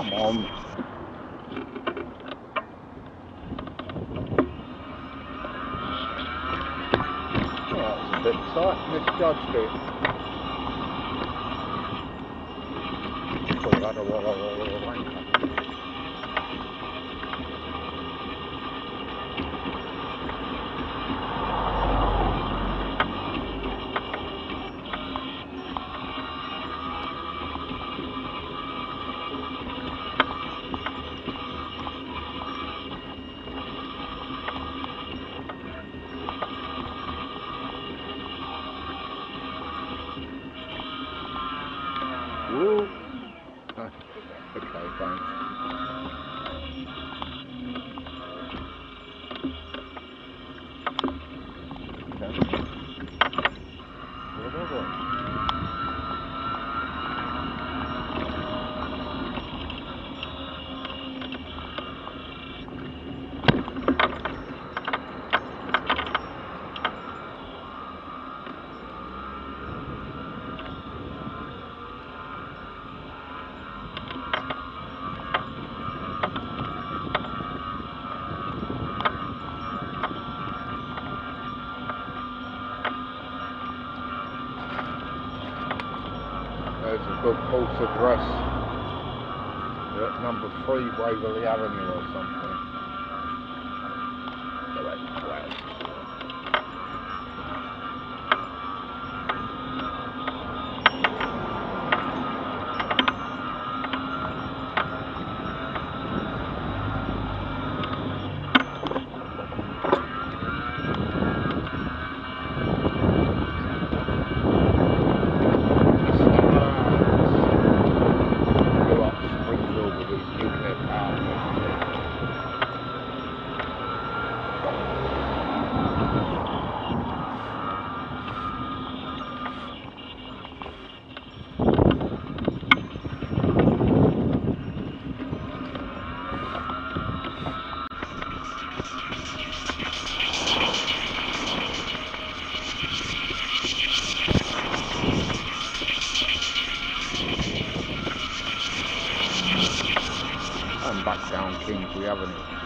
Come on. Oh, bit tight, misjudged it. Call that a walla walla walla Woo. Good false address. Yeah, number three Waverley Avenue or something. Back down Kingsway